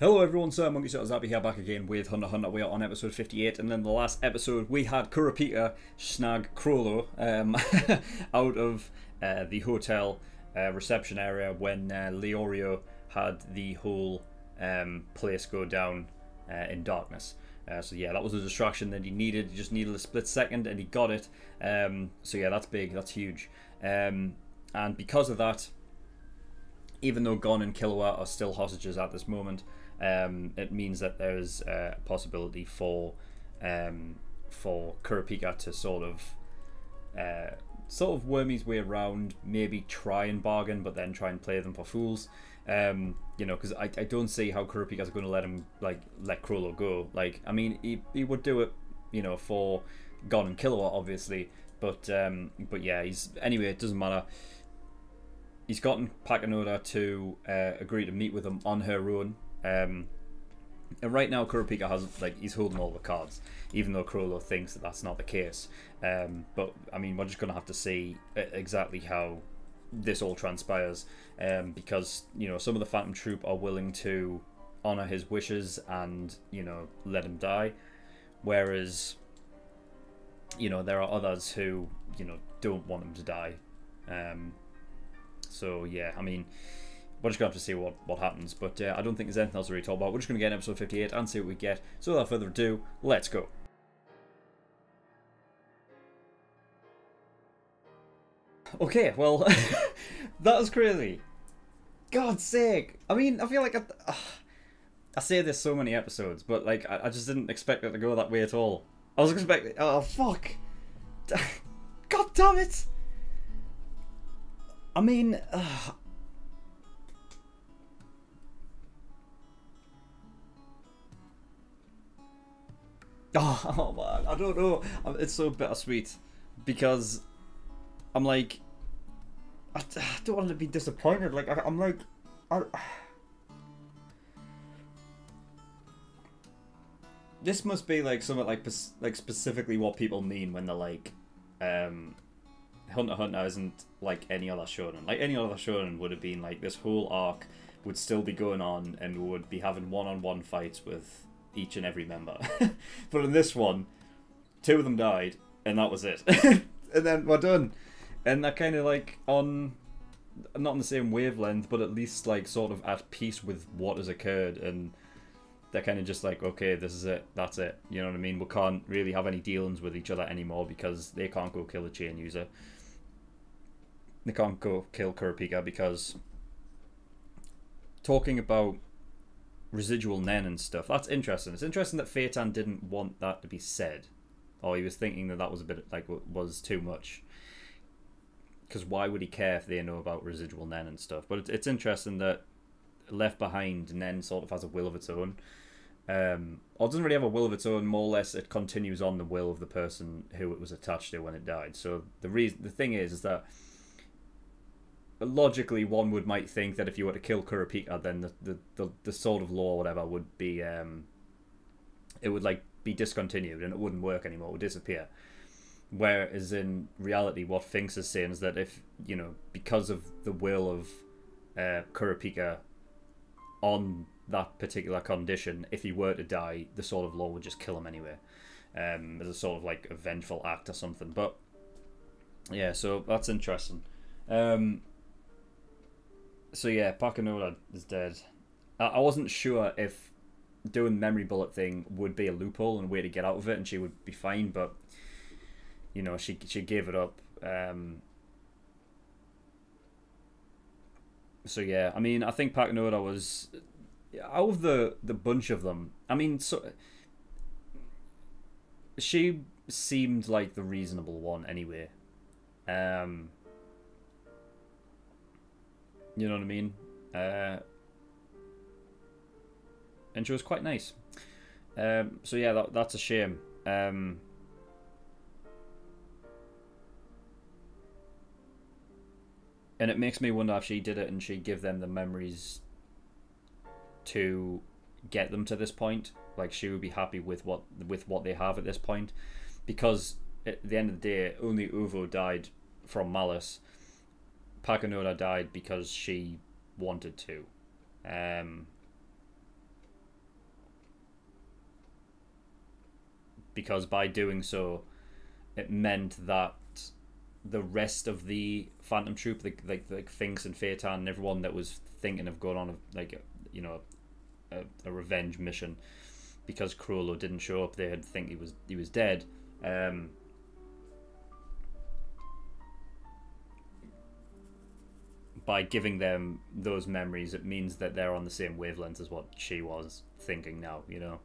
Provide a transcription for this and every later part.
Hello everyone, Sir Monkey Suit Zappy here back again with Hunter Hunter. We are on episode 58 and then the last episode we had Kurapika snag Chrollo um, out of uh, the hotel uh, reception area when uh, Leorio had the whole um, place go down uh, in darkness. Uh, so yeah, that was a distraction that he needed. He just needed a split second and he got it. Um, so yeah, that's big, that's huge. Um, and because of that, even though Gon and Killua are still hostages at this moment, um, it means that there's a possibility for um, for Kurapika to sort of uh, sort of worm his way around, maybe try and bargain, but then try and play them for fools. Um, you know, because I, I don't see how Kurapika's going to let him like let Chrollo go. Like, I mean, he, he would do it, you know, for Gon and Killua, obviously, but um, but yeah, he's anyway. It doesn't matter. He's gotten Pakunoda to uh, agree to meet with him on her own um, and right now, Kurapika has like he's holding all the cards, even though Chrollo thinks that that's not the case. Um, but I mean, we're just gonna have to see exactly how this all transpires, um, because you know some of the Phantom Troupe are willing to honor his wishes and you know let him die, whereas you know there are others who you know don't want him to die. Um, so yeah, I mean we're just going to have to see what, what happens. But uh, I don't think there's anything else to really talk about. We're just going to get in episode 58 and see what we get. So without further ado, let's go. Okay, well, that was crazy. God's sake. I mean, I feel like I, I say this so many episodes, but like I, I just didn't expect it to go that way at all. I was expecting. Oh fuck! God damn it! I mean, uh, Oh, man, I don't know. It's so bittersweet because I'm like, I, don't want to be disappointed. Like I, am like, I, this must be like something like like specifically what people mean when they're like, um, Hunter Hunter isn't like any other shonen. Like any other shonen would have been like this whole arc would still be going on and would be having one-on-one fights with each and every member. but in this one, two of them died, and that was it. and then we're done. And they're kind of like on, not on the same wavelength, but at least like sort of at peace with what has occurred. And they're kind of just like, okay, this is it, that's it. You know what I mean? We can't really have any dealings with each other anymore because they can't go kill a chain user. They can't go kill Kurapika because talking about residual nen and stuff. That's interesting. It's interesting that Feitan didn't want that to be said, or he was thinking that that was a bit like was too much. Because why would he care if they know about residual nen and stuff? But it's, it's interesting that Left Behind nen sort of has a will of its own. Um, or doesn't really have a will of its own. More or less, it continues on the will of the person who it was attached to when it died. So the reason, the thing is, is that logically one would might think that if you were to kill Kurapika, then the the, the, the sword of law or whatever would be um it would like be discontinued and it wouldn't work anymore, it would disappear. Whereas in reality what Finks is saying is that if you know, because of the will of uh Kurapika on that particular condition, if he were to die, the sword of law would just kill him anyway. Um, as a sort of like a vengeful act or something. But yeah, so that's interesting. Um, so yeah, Pakunoda is dead. I, I wasn't sure if doing the memory bullet thing would be a loophole and a way to get out of it, and she would be fine. But you know, she she gave it up. Um, so yeah, I mean, I think Pakunoda was out of the the bunch of them. I mean, so she seemed like the reasonable one anyway. Um, you know what I mean? Uh, and she was quite nice. Um, so yeah, that, that's a shame. Um, and it makes me wonder if she did it and she give them the memories to get them to this point. Like she would be happy with what with what they have at this point, because at the end of the day, only Uvo died from malice, Pakunoda died because she wanted to. Um, because by doing so, it meant that the rest of the Phantom Troupe, like like like Finks and Feitan and everyone that was thinking of going on a, like you know a, a revenge mission, because Chrollo didn't show up, they had think he was he was dead. Um, by giving them those memories, it means that they're on the same wavelength as what she was thinking now, you know.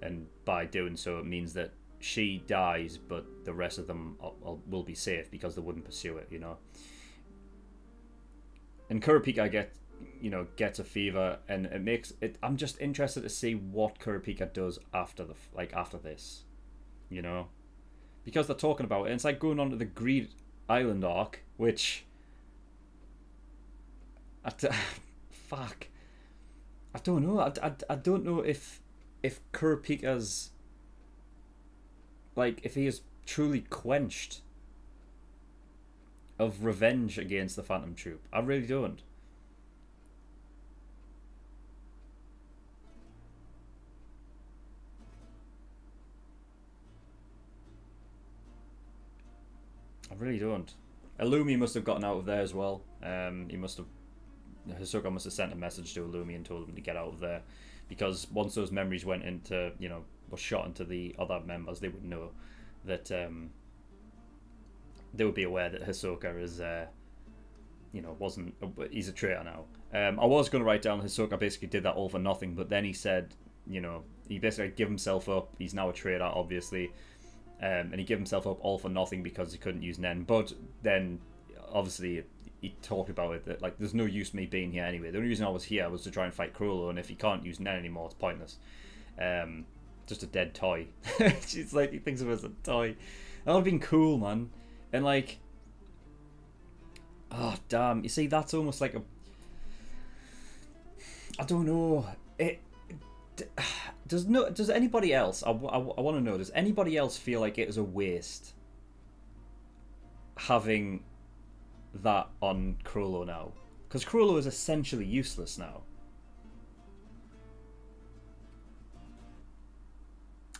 And by doing so, it means that she dies, but the rest of them will be safe because they wouldn't pursue it, you know. And Kurapika get, you know, gets a fever, and it makes it. I'm just interested to see what Kurapika does after the like after this, you know, because they're talking about it. And it's like going on to the Greed Island arc, which. Fuck. I don't know. I, I, I don't know if if Kurapika's like if he is truly quenched of revenge against the Phantom Troupe. I really don't. I really don't. Illumi must have gotten out of there as well. Um, he must have. Hisoka must have sent a message to Illumi and told him to get out of there, because once those memories went into you know was shot into the other members, they would know that um, they would be aware that Hisoka is, uh, you know, wasn't he's a traitor now. Um, I was going to write down Hisoka basically did that all for nothing, but then he said, you know, he basically gave himself up. He's now a traitor, obviously, um, and he gave himself up all for nothing because he couldn't use Nen. But then, obviously, he talked about it that like there's no use me being here anyway. The only reason I was here was to try and fight Chrollo, and if he can't use Nen anymore, it's pointless. Um, just a dead toy. She's like he thinks of it as a toy. That would have been cool, man. And like, oh damn! You see, that's almost like a. I don't know. It does no. Does anybody else? I, I, I want to know. Does anybody else feel like it is a waste having that on Chrollo now? Because Chrollo is essentially useless now.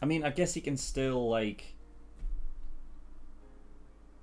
I mean, I guess he can still like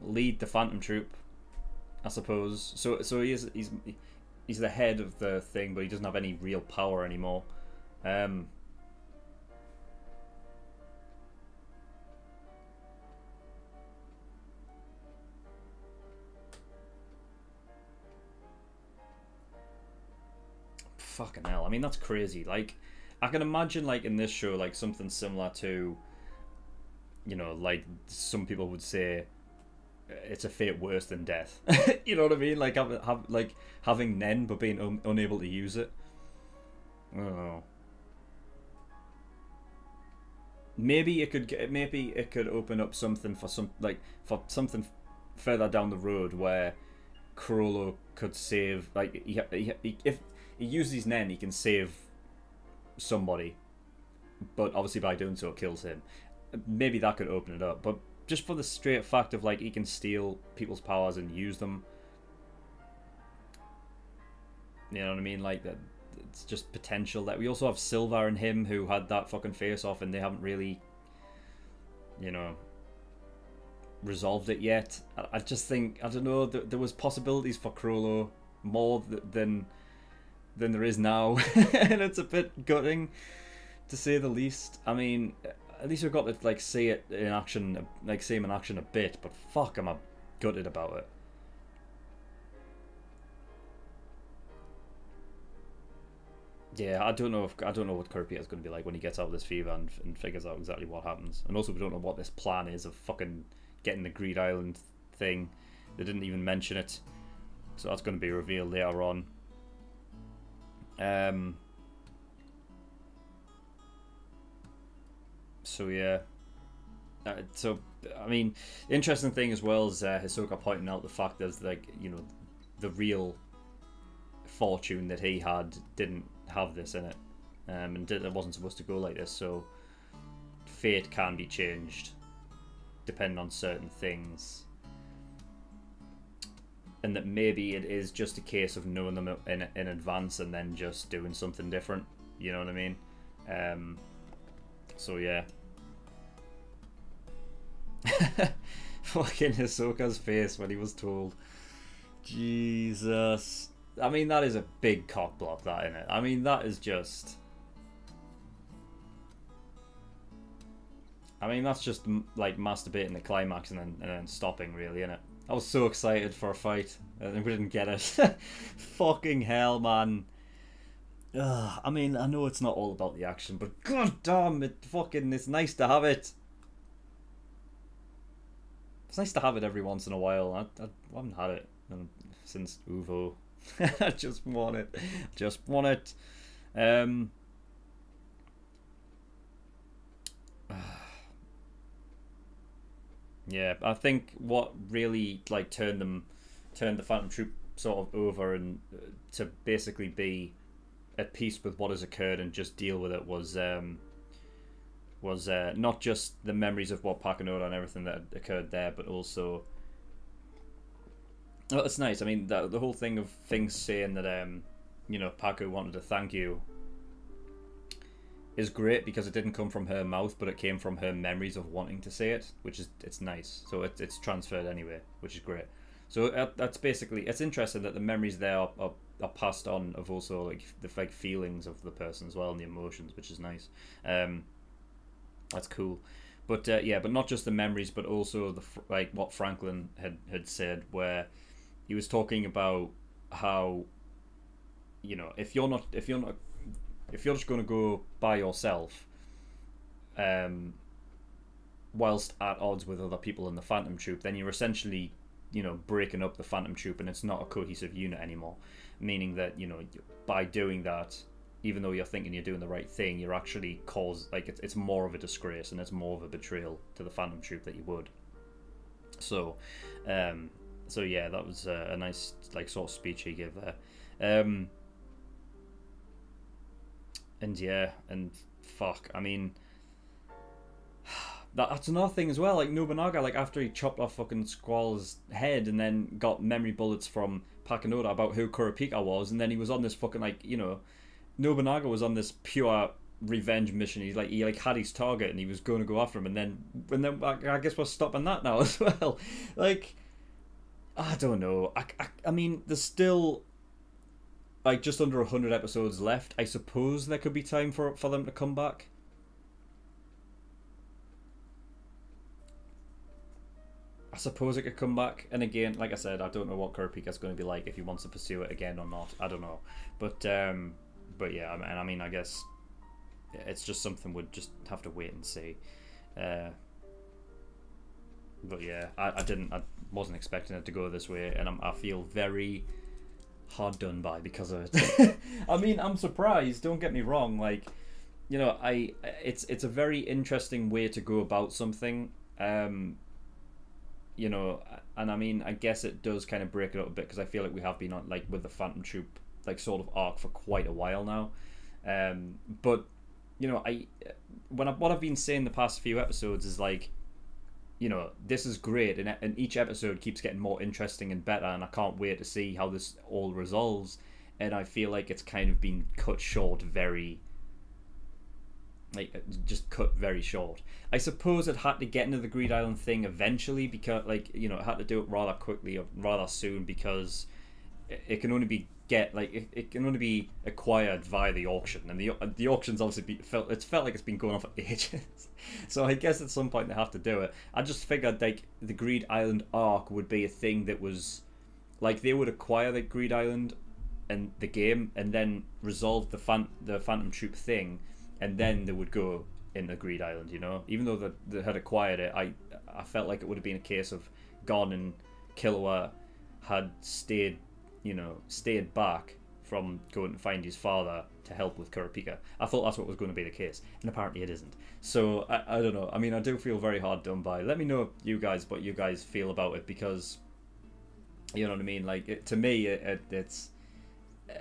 lead the Phantom Troupe, I suppose. So so he is he's he's the head of the thing, but he doesn't have any real power anymore. Um, fucking hell. I mean, that's crazy. Like, I can imagine like in this show like something similar to you know like some people would say uh, it's a fate worse than death. you know what I mean? Like have, have like having Nen but being un- unable to use it. Oh. Maybe it could get, maybe it could open up something for some like for something further down the road where Chrollo could save like he, he, he, if he uses Nen he can save somebody, but obviously by doing so it kills him. Maybe that could open it up, but just for the straight fact of like he can steal people's powers and use them. You know what I mean? Like that, it's just potential. That we also have Silva and him who had that fucking face off, and they haven't really, you know, resolved it yet. I, just think I don't know. there was possibilities for Chrollo more than than there is now, and it's a bit gutting, to say the least. I mean, at least we've got to like see it in action, like see him in action a bit. But fuck, am I gutted about it. Yeah, I don't know if I don't know what Kirby is going to be like when he gets out of this fever and, and figures out exactly what happens. And also, we don't know what this plan is of fucking getting the Greed Island thing. They didn't even mention it, so that's going to be revealed later on. Um, so yeah. Uh, so I mean, interesting thing as well is uh, Hisoka pointing out the fact that like you know the real fortune that he had didn't have this in it, um, and it wasn't supposed to go like this. So fate can be changed depending on certain things and that maybe it is just a case of knowing them in, in advance and then just doing something different. You know what I mean? Um, so yeah. fucking Hisoka's face when he was told. Jesus. I mean, that is a big cock block, that, isn't it? I mean, that is just. I mean, that's just like masturbating the climax and then, and then stopping, really, it? I was so excited for a fight, and we didn't get it. Fucking hell, man. Ugh, I mean, I know it's not all about the action, but god damn it, fucking, it's nice to have it. It's nice to have it every once in a while. I, I haven't had it since Uvo. I just want it. Just want it. Um, yeah, I think what really like turned them, turned the Phantom Troupe sort of over and uh, to basically be at peace with what has occurred and just deal with it was um, was uh, not just the memories of what Pakunoda and everything that occurred there, but also. Oh, that's nice. I mean, the, the whole thing of things saying that, um, you know, Paku wanted to thank you is great because it didn't come from her mouth, but it came from her memories of wanting to say it, which is it's nice. So it, it's transferred anyway, which is great. So uh, that's basically it's interesting that the memories there are, are, are, passed on of also like the like feelings of the person as well and the emotions, which is nice. Um, that's cool. But uh, yeah, but not just the memories, but also the like what Franklin had had said, where he was talking about how you know if you're not if you're not if you're just going to go by yourself, um, whilst at odds with other people in the Phantom Troupe, then you're essentially you know breaking up the Phantom Troupe, and it's not a cohesive unit anymore. Meaning that you know by doing that, even though you're thinking you're doing the right thing, you're actually cause like it's, it's more of a disgrace and it's more of a betrayal to the Phantom Troupe that you would. So, um, so yeah, that was a, a nice like sort of speech he gave there. Um, and yeah, and fuck, I mean. That, that's another thing as well. Like Nobunaga, like after he chopped off fucking Squala's head and then got memory bullets from Pakunoda about who Kurapika was, and then he was on this fucking like you know Nobunaga was on this pure revenge mission. He's like he like had his target and he was going to go after him, and then and then I, guess we're stopping that now as well. Like I don't know. I, I, I mean, there's still like just under hundred episodes left. I suppose there could be time for for them to come back. I suppose it could come back, and again, like I said, I don't know what Kurapika's going to be like if he wants to pursue it again or not. I don't know, but um, but yeah, and I mean, I guess it's just something we'd just have to wait and see. Uh, but yeah, I, I didn't, I wasn't expecting it to go this way, and I'm, I feel very hard done by because of it. I mean, I'm surprised. Don't get me wrong. Like, you know, I it's it's a very interesting way to go about something. Um, you know, and I mean, I guess it does kind of break it up a bit because I feel like we have been on like with the Phantom Troupe like sort of arc for quite a while now. Um, but you know, I when I, what I've been saying the past few episodes is like, you know, this is great, and, and each episode keeps getting more interesting and better, and I can't wait to see how this all resolves. And I feel like it's kind of been cut short very like just cut very short. I suppose it had to get into the Greed Island thing eventually because like you know it had to do it rather quickly or rather soon because it can only be get like it, it can only be acquired via the auction and the the auction's obviously be, felt it's felt like it's been going on for ages. So i guess at some point they have to do it. I just figured like the greed island arc would be a thing that was like they would acquire the greed island and the game and then resolve the fan the phantom troupe thing and then they would go in the greed island you know? Even though they, they had acquired it i i felt like it would have been a case of Gon and Killua had stayed you know, stayed back from going to find his father to help with Kurapika. I thought that's what was going to be the case, and apparently it isn't. So I, I don't know. I mean, I do feel very hard done by. Let me know you guys what you guys feel about it because, you know what I mean. Like it, to me, it, it, it's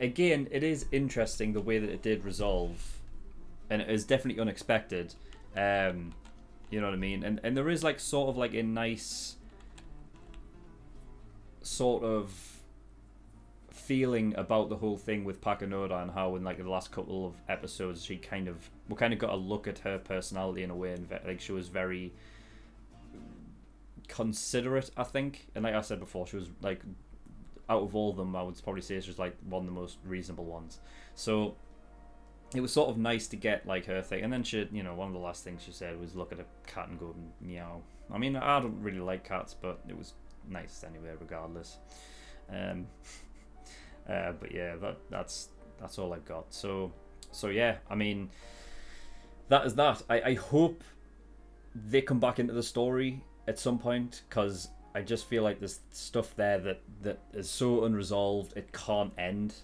again, it is interesting the way that it did resolve, and it is definitely unexpected. Um, you know what I mean, and and there is like sort of like a nice sort of feeling about the whole thing with Pakunoda and how in like the last couple of episodes she kind of we kind of got a look at her personality in a way and like she was very considerate, I think. And like I said before, she was like out of all of them, I would probably say she's like one of the most reasonable ones. So it was sort of nice to get like her thing. And then she, you know, one of the last things she said was look at a cat and go meow. I mean, I don't really like cats, but it was nice anyway, regardless. Um, uh, but yeah, that that's that's all I've got. So so yeah, I mean, that is that. I I hope they come back into the story at some point because I just feel like there's stuff there that that is so unresolved it can't end.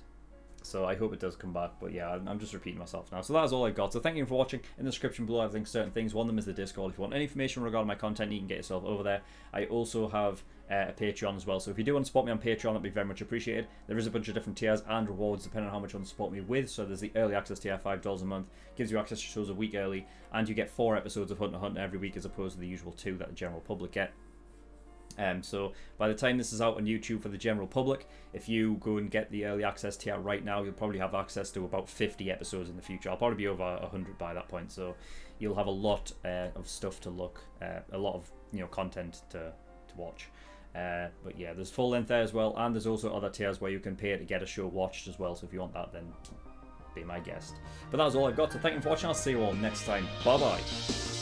So I hope it does come back. But yeah, I'm just repeating myself now. So that's all I got. So thank you for watching. In the description below, I think certain things. One of them is the Discord. If you want any information regarding my content, you can get yourself over there. I also have uh, Patreon as well. So if you do want to support me on Patreon, that'd be very much appreciated. There is a bunch of different tiers and rewards depending on how much you want to support me with. So there's the early access tier, $5 a month, gives you access to shows a week early, and you get four episodes of Hunter Hunter every week as opposed to the usual two that the general public get. Um, so by the time this is out on YouTube for the general public, if you go and get the early access tier right now, you'll probably have access to about 50 episodes in the future. I'll probably be over 100 by that point, so you'll have a lot uh, of stuff to look, uh, a lot of you know content to to watch. Uh, but yeah, there's full length there as well, and there's also other tiers where you can pay to get a show watched as well. So if you want that, then be my guest. But that was all I've got. So thank you for watching. I'll see you all next time. Bye bye.